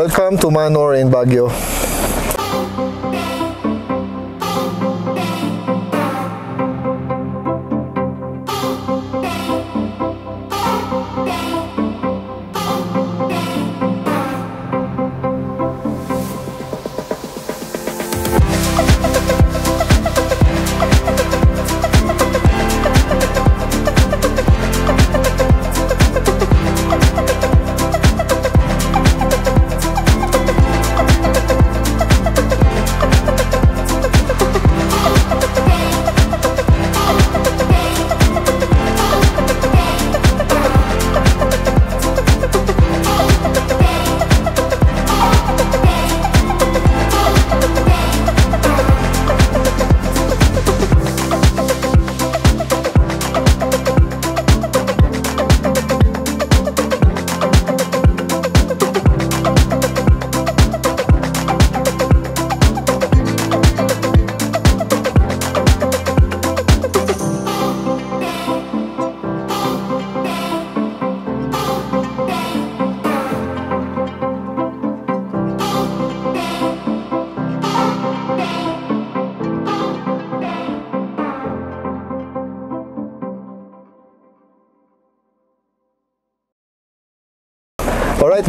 Welcome to Manor in Baguio.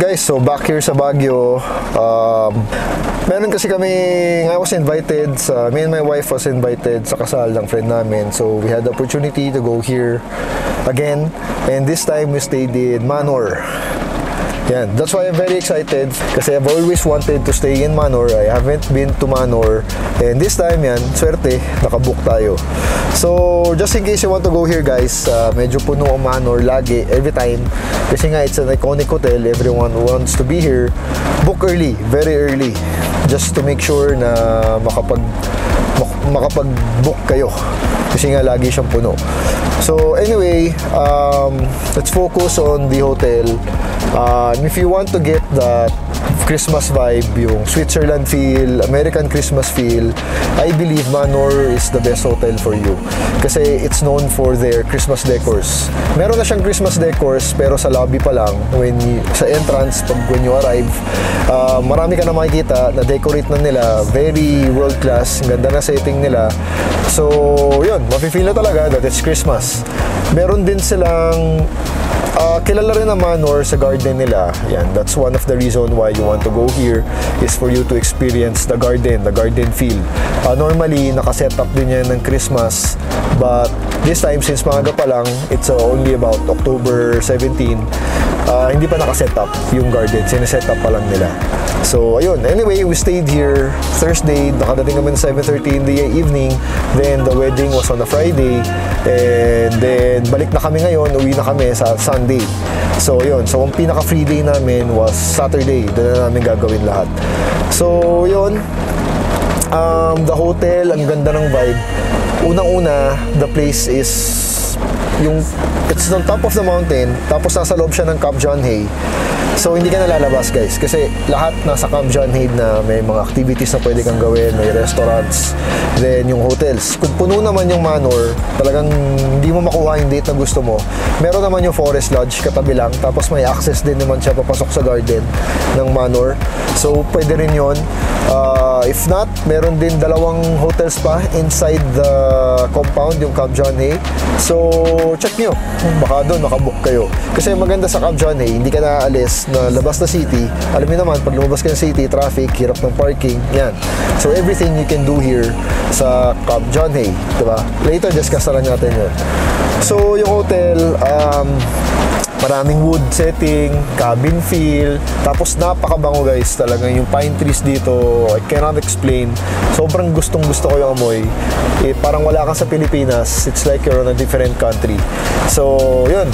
Guys, so back here sa Baguio, um, meron kasi kami, I was invited, sa, me and my wife was invited sa kasal ng friend namin. So we had the opportunity to go here again. And this time we stayed in Manor. Yan, that's why I'm very excited kasi I've always wanted to stay in Manor. I haven't been to Manor. And this time yan, swerte, nakabook tayo. So, just in case you want to go here guys, uh, medyo puno ang Manor lagi, every time. Kasi nga, it's an iconic hotel. Everyone wants to be here. Book early, very early. Just to make sure na makapag mak- makapag-book kayo. Kasi nga, lagi siyang puno. So, anyway, um, let's focus on the hotel. Uh, if you want to get the Christmas vibe, yung Switzerland feel, American Christmas feel, I believe Manor is the best hotel for you. Kasi it's known for their Christmas decors. Meron na siyang Christmas decors, pero sa lobby pa lang, when you, sa entrance, pag when you arrive, uh, marami ka na makikita na decorate na nila, very world class, ganda na setting nila. So, yun, mafe-feel na talaga that it's Christmas. Meron din silang uh, kilala rin naman or sa garden nila. Yan, that's one of the reason why you want to go here is for you to experience the garden, the garden feel. Uh, normally, nakaset up din yan ng Christmas, but this time, since maaga pa lang, it's uh, only about October 17, uh, hindi pa nakaset up yung garden. Sineset up pa lang nila. So, ayun. Anyway, we stayed here Thursday. Nakadating kami ng 7.30 in the evening. Then, the wedding was on a Friday. And then, balik na kami ngayon. Uwi na kami sa Sunday. So, yun. So, ang pinaka-free day namin was Saturday. Doon na namin gagawin lahat. So, yun. Um, the hotel, ang ganda ng vibe. Unang-una, the place is yung it's on top of the mountain tapos nasa loob siya ng Camp John Hay. So hindi ka nalalabas guys. Kasi lahat nasa Camp John Hay na may mga activities na pwede kang gawin. May restaurants then yung hotels. Kung puno naman yung manor talagang hindi mo makuha yung date na gusto mo. Meron naman yung forest lodge katabi lang tapos may access din naman siya papasok sa garden ng manor so pwede rin yun. Uh, if not meron din dalawang hotels pa inside the compound yung Camp John Hay so check nyo. Baka doon makabook kayo. Kasi maganda sa Camp John Hay, hindi ka naaalis na labas na city. Alam niyo naman, pag lumabas ka ng city, traffic, hirap ng parking, yan. So everything you can do here sa Camp John Hay, di ba? Later, discuss na natin yun. So yung hotel, um, maraming wood setting, cabin feel, tapos napakabango guys talaga yung pine trees dito, I cannot explain. Sobrang gustong gusto ko yung amoy. Eh, parang wala kang sa Pilipinas, it's like you're on a different country. So, yun,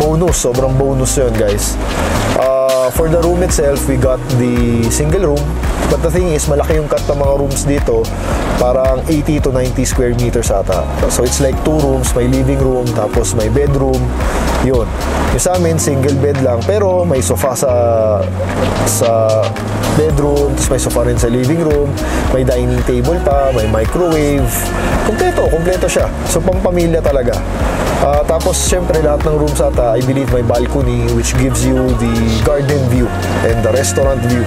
bonus, sobrang bonus yun guys. Uh, for the room itself, we got the single room, but the thing is, malaki yung cut ng mga rooms dito, parang 80 to 90 square meters ata. So, it's like two rooms, may living room, tapos may bedroom, yun. Yung sa amin, single bed lang. Pero may sofa sa sa bedroom, tapos may sofa rin sa living room, may dining table pa, may microwave. Kompleto, kompleto siya. So, pampamilya talaga. Ah, tapos, syempre, lahat ng rooms ata, I believe may balcony which gives you the garden view and the restaurant view.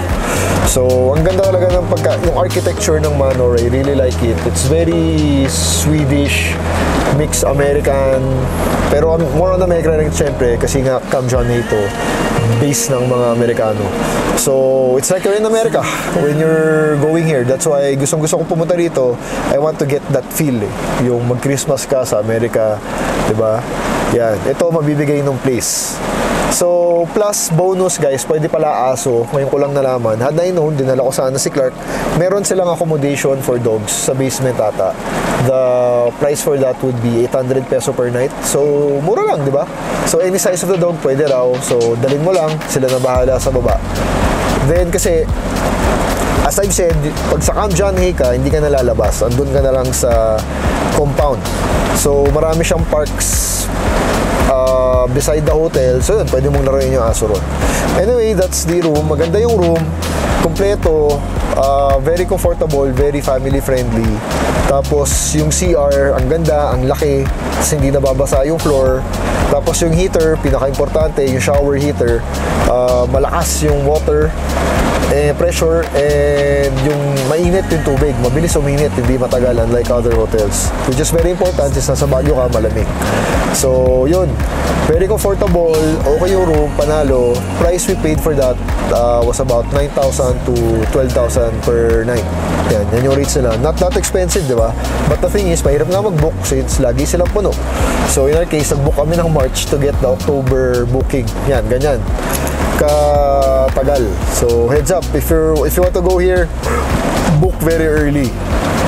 So, ang ganda talaga ng pagka, yung architecture ng Manor, I really like it. It's very Swedish, mixed American, pero more on American rin syempre kasi nga Camp John ito, base ng mga Amerikano. So, it's like you're in America when you're going here. That's why gustong gusto kong pumunta rito. I want to get that feel eh. Yung mag-Christmas ka sa Amerika, 'di ba? Yan, ito mabibigay ng place. So, plus bonus guys, pwede pala aso. Ngayon ko lang nalaman. Had I known, dinala ko sana si Clark. Meron silang accommodation for dogs sa basement ata. The price for that would be 800 peso per night. So, mura lang, di ba? So, any size of the dog, pwede raw. So, dalhin mo lang. Sila na bahala sa baba. Then, kasi as I've said, pag sa Camp John Hay ka, hindi ka nalalabas. Andun ka na lang sa compound. So, marami siyang parks uh, beside the hotel. So, yun, pwede mong laruin yung aso ron. Anyway, that's the room. Maganda yung room. Kompleto. Uh, very comfortable, very family friendly. Tapos, yung CR, ang ganda, ang laki. Tapos, hindi nababasa yung floor. Tapos, yung heater, pinaka-importante, yung shower heater. Uh, malakas yung water eh, pressure and yung mainit yung tubig. Mabilis uminit, hindi matagal unlike other hotels. Which is very important since nasa Baguio ka, malamig. So, yun. Very comfortable. Okay yung room, panalo. Price we paid for that uh, was about 9,000 to 12,000 per night. Yan, yan yung rates nila. Not that expensive, di ba? But the thing is, mahirap nga mag-book since lagi silang puno. So, in our case, nag-book kami ng March to get the October booking. Yan, ganyan katagal. So heads up if you if you want to go here, book very early.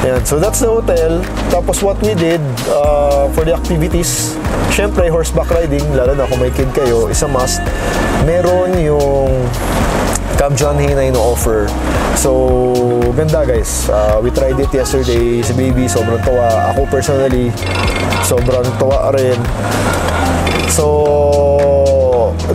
Yan. So that's the hotel. Tapos what we did uh, for the activities, syempre horseback riding, lalo na kung may kid kayo, is a must. Meron yung Camp John Hay na ino-offer. So, ganda guys. Uh, we tried it yesterday. Si baby, sobrang tawa. Ako personally, sobrang tawa rin. So,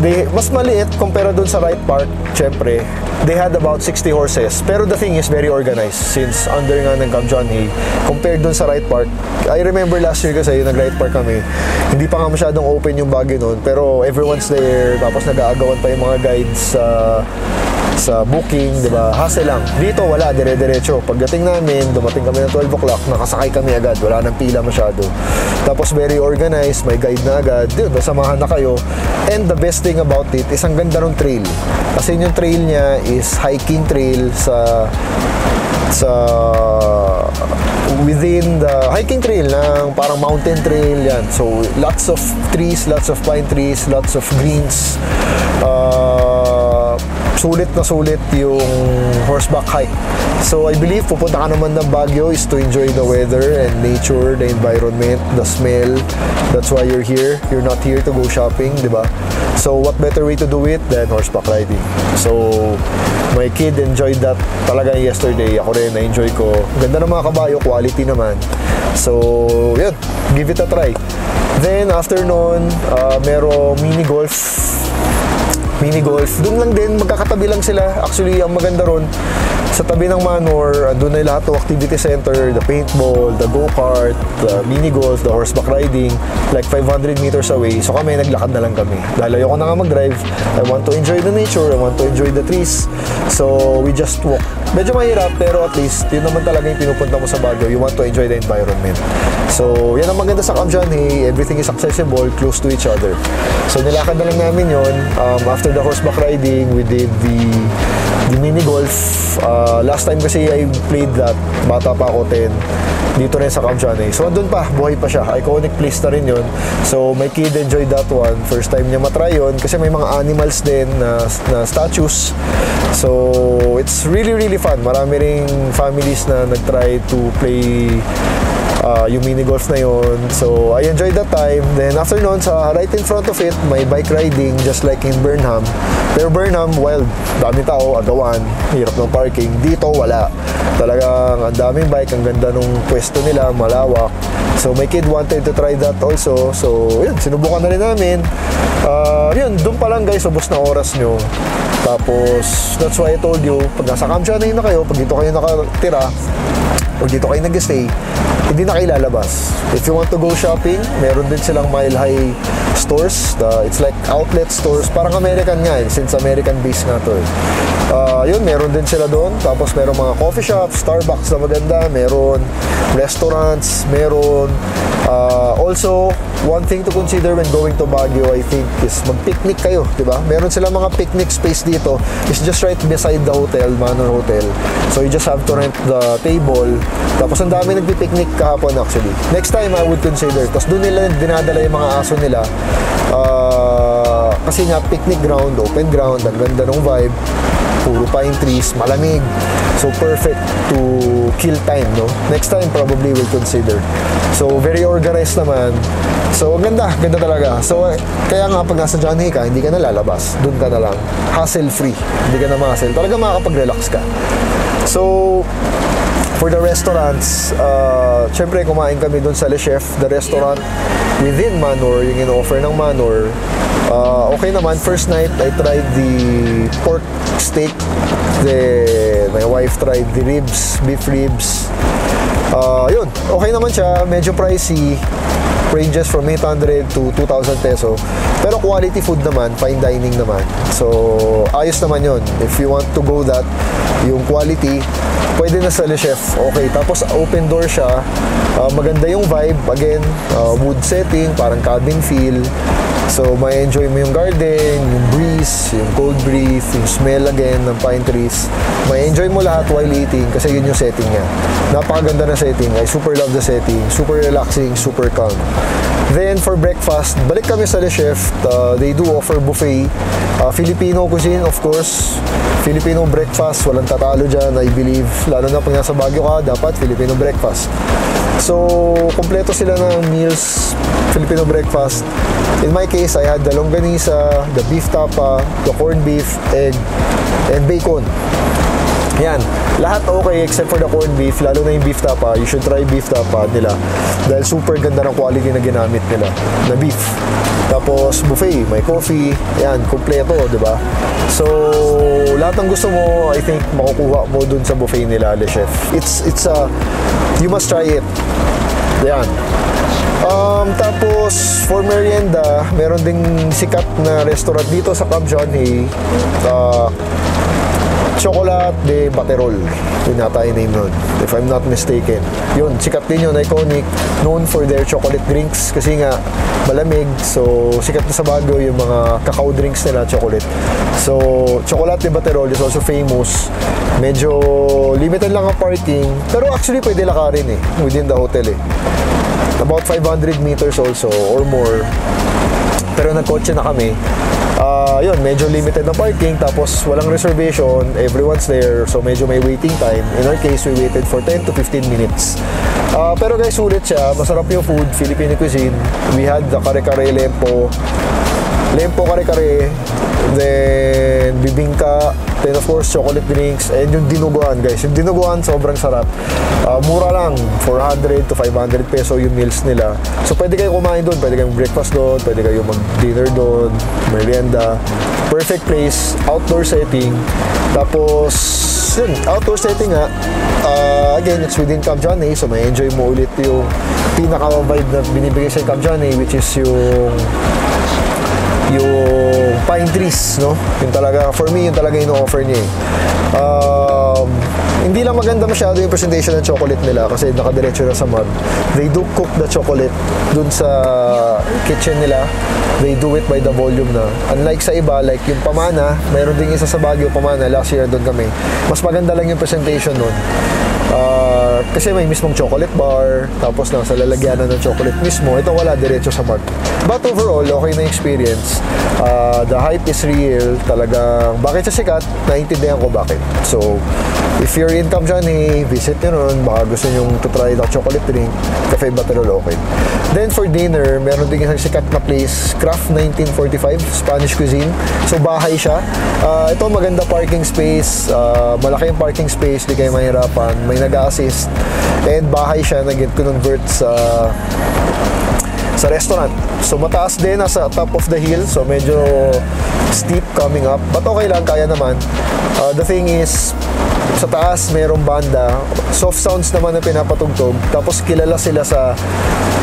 they, mas maliit kumpara dun sa right park, syempre. They had about 60 horses. Pero the thing is, very organized since under nga ng Camp John Hay. Compared dun sa right park, I remember last year kasi nag-right park kami. Hindi pa nga masyadong open yung bagay nun. Pero everyone's there. Tapos nag-aagawan pa yung mga guides sa sa booking, di ba? Hassle lang. Dito, wala, dire-diretso. Pagdating namin, dumating kami ng 12 o'clock, nakasakay kami agad. Wala nang pila masyado. Tapos very organized, may guide na agad. Yun, samahan na kayo. And the best thing about it is ang ganda ng trail. Kasi yung trail niya is hiking trail sa sa within the hiking trail ng parang mountain trail yan. So, lots of trees, lots of pine trees, lots of greens. Uh, sulit na sulit yung horseback hike. So, I believe pupunta ka naman ng Baguio is to enjoy the weather and nature, the environment, the smell. That's why you're here. You're not here to go shopping, di ba? So, what better way to do it than horseback riding? So, my kid enjoyed that talaga yesterday. Ako rin, na-enjoy ko. Ganda ng mga kabayo, quality naman. So, yun, give it a try. Then, after nun, uh, merong mini golf mini golf. Doon lang din, magkakatabi lang sila. Actually, ang maganda ron, sa tabi ng Manor, doon ay lahat ng activity center, the paintball, the go-kart, the mini golf, the horseback riding, like 500 meters away. So kami, naglakad na lang kami. Dahil ayoko na nga mag-drive. I want to enjoy the nature, I want to enjoy the trees. So we just walk. Medyo mahirap, pero at least, yun naman talaga yung pinupunta mo sa Baguio. You want to enjoy the environment. So, yan ang maganda sa Hay. Everything is accessible, close to each other. So, nilakad na lang namin yun. Um, after the horseback riding, we did the mini golf. Uh, last time kasi I played that, bata pa ako 10, dito rin sa John Hay. So andun pa, buhay pa siya. Iconic place na rin yun. So my kid enjoyed that one. First time niya matry yun kasi may mga animals din na, na statues. So it's really really fun. Marami ring families na nag-try to play uh, yung mini golf na yun. So, I enjoyed that time. Then, after nun, sa right in front of it, may bike riding just like in Burnham. Pero Burnham, wild. Dami tao, agawan, hirap ng parking. Dito, wala. Talagang ang daming bike, ang ganda nung pwesto nila, malawak. So, my kid wanted to try that also. So, yun, sinubukan na rin namin. Uh, yun, doon pa lang guys, ubos na oras nyo. Tapos, that's why I told you, pag nasa Camp Chanay na kayo, pag dito kayo nakatira, o dito kayo nag-stay, hindi na kayo. If you want to go shopping, meron din silang mile high stores. The, it's like outlet stores. Parang American nga eh, since American base nga to eh. Uh, yun, meron din sila doon. Tapos meron mga coffee shops, Starbucks na maganda, meron restaurants, meron uh, also one thing to consider when going to Baguio, I think, is mag-picnic kayo, di ba? Meron sila mga picnic space dito. It's just right beside the hotel, Manor Hotel. So you just have to rent the table. Tapos ang dami nagpi-picnic kahapon actually. Next time, I would consider. Tapos doon nila dinadala yung mga aso nila. Uh, kasi nga, picnic ground, open ground, ang ganda ng vibe puro pine trees, malamig. So perfect to kill time, no? Next time probably we'll consider. So very organized naman. So ganda, ganda talaga. So kaya nga pag nasa John Hay ka, hindi ka na lalabas. Doon ka na lang. Hassle free. Hindi ka na ma-hassle. Talaga makakapag-relax ka. So for the restaurants, uh, syempre kumain kami doon sa Le Chef, the restaurant within Manor, yung in-offer ng Manor. Uh, okay naman, first night I tried the pork steak. The, my wife tried the ribs, beef ribs. Uh, yun, okay naman siya, medyo pricey ranges from 800 to 2,000 peso. Pero quality food naman, fine dining naman. So, ayos naman yun. If you want to go that, yung quality, pwede na sa Le Chef. Okay, tapos open door siya. Uh, maganda yung vibe. Again, uh, wood setting, parang cabin feel. So, may enjoy mo yung garden, yung breeze, yung cold breeze, yung smell again ng pine trees. May enjoy mo lahat while eating kasi yun yung setting niya. Napakaganda na setting. I super love the setting. Super relaxing, super calm. Then, for breakfast, balik kami sa Le Chef. Uh, they do offer buffet. Uh, Filipino cuisine, of course. Filipino breakfast, walang tatalo dyan, I believe. Lalo na pag nasa Baguio ka, dapat Filipino breakfast. So, kompleto sila ng meals, Filipino breakfast. In my case, I had the longganisa, the beef tapa, the corned beef, egg, and bacon. Yan. Lahat okay except for the corned beef, lalo na yung beef tapa. You should try beef tapa nila. Dahil super ganda ng quality na ginamit nila na beef. Tapos buffet, may coffee, yan, kumpleto, di ba? So, lahat ng gusto mo, I think makukuha mo dun sa buffet nila, Le Chef. It's, it's a, you must try it. Yan. Um, tapos, for merienda, meron ding sikat na restaurant dito sa Camp John Hay. Uh, Chocolate de Baterol. Yun yata yung name nun, if I'm not mistaken. Yun, sikat din yun, iconic. Known for their chocolate drinks kasi nga malamig. So, sikat na sa Baguio yung mga cacao drinks nila, chocolate. So, Chocolate de Baterol is also famous. Medyo limited lang ang parking. Pero actually, pwede lakarin eh, within the hotel eh. About 500 meters also or more. Pero nagkotse na kami uh, yun, medyo limited na parking tapos walang reservation, everyone's there so medyo may waiting time. In our case, we waited for 10 to 15 minutes. Uh, pero guys, sulit siya. Masarap yung food, Filipino cuisine. We had the kare-kare lempo. Lempo kare-kare. Then, bibingka. Then, of course, chocolate drinks. And yung dinuguan, guys. Yung dinuguan, sobrang sarap. Uh, mura lang. 400 to 500 peso yung meals nila. So, pwede kayo kumain doon. Pwede kayong breakfast doon. Pwede kayo mag-dinner doon. Merienda. Perfect place. Outdoor setting. Tapos, yun, outdoor setting nga. Uh, again, it's within Camp Johnny. So, may enjoy mo ulit yung pinaka-vibe na binibigay sa Camp Johnny, which is yung yung pine trees, no? Yung talaga, for me, yung talaga yung offer niya eh. Um, hindi lang maganda masyado yung presentation ng chocolate nila kasi nakadiretso na sa mug. They do cook the chocolate dun sa kitchen nila. They do it by the volume na. Unlike sa iba, like yung pamana, mayroon din isa sa Baguio pamana, last year doon kami. Mas maganda lang yung presentation nun. Uh, kasi may mismong chocolate bar, tapos nasa lalagyanan ng chocolate mismo. Ito wala, diretso sa mug. But overall, okay na experience. Uh, the hype is real. Talagang, bakit siya sikat? Naintindihan ko bakit. So, if you're in Kamjani, visit nyo nun. Baka gusto nyo to try the chocolate drink. Cafe Baterol, okay. Then for dinner, meron din isang sikat na place, Craft 1945, Spanish cuisine. So, bahay siya. Uh, ito, maganda parking space. Uh, malaki yung parking space, di kayo mahirapan. May nag-assist. And bahay siya, nag-convert sa sa restaurant. So mataas din, nasa top of the hill. So medyo steep coming up. But okay lang, kaya naman. Uh, the thing is, Sa taas, merong banda. Soft sounds naman na pinapatugtog. Tapos kilala sila sa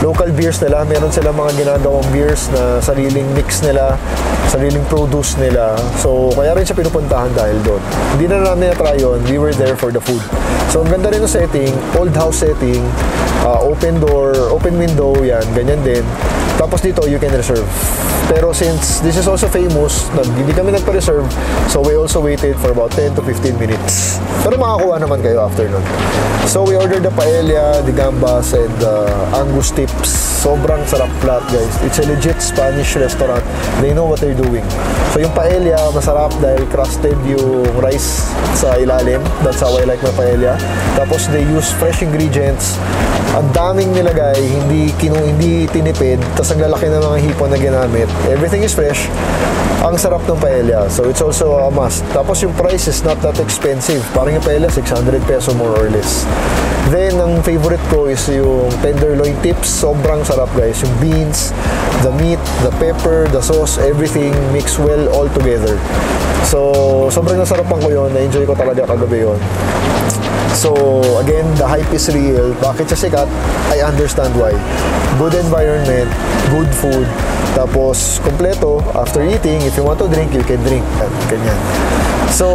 local beers nila. Meron sila mga ginagawang beers na sariling mix nila, sariling produce nila. So, kaya rin siya pinupuntahan dahil doon. Hindi na namin na-try yun. We were there for the food. So, ang ganda rin ng setting. Old house setting. uh, open door, open window, yan. Ganyan din. Tapos dito, you can reserve. Pero since this is also famous, hindi kami nagpa-reserve, so we also waited for about 10 to 15 minutes. Pero makakuha naman kayo after nun. So we ordered the paella, the gambas, and uh, angus tips. Sobrang sarap lahat, guys. It's a legit Spanish restaurant. They know what they're doing. So yung paella, masarap dahil crusted yung rice sa ilalim. That's how I like my paella. Tapos they use fresh ingredients. Ang daming nilagay, hindi kinu hindi tinipid. Tapos ang lalaki ng mga hipon na ginamit. Everything is fresh. Ang sarap ng paella. So it's also a must. Tapos yung price is not that expensive. Parang yung paella, 600 peso more or less. Then, ang favorite ko is yung tenderloin tips. Sobrang sarap guys. Yung beans, the meat, the pepper, the sauce, everything mixed well all together. So, sobrang nasarapan ko yun. Na-enjoy ko talaga kagabi yun. So, again, the hype is real. Bakit siya sikat? I understand why. Good environment, good food, tapos kompleto. After eating, if you want to drink, you can drink. Yan, Ganyan. So,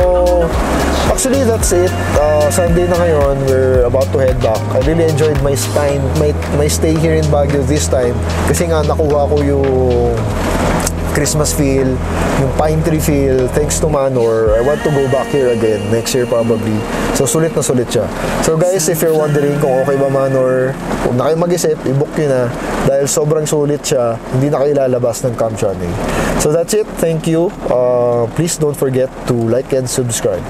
actually, that's it. Uh, Sunday na ngayon, we're about to head back. I really enjoyed my time, my, my stay here in Baguio this time. Kasi nga, nakuha ko yung Christmas feel, yung pine tree feel, thanks to Manor. I want to go back here again next year probably. So sulit na sulit siya. So guys, if you're wondering kung okay ba Manor, huwag na kayo mag-isip, i-book nyo na dahil sobrang sulit siya, hindi na kayo lalabas ng Camp Channing. So that's it. Thank you. Uh, please don't forget to like and subscribe.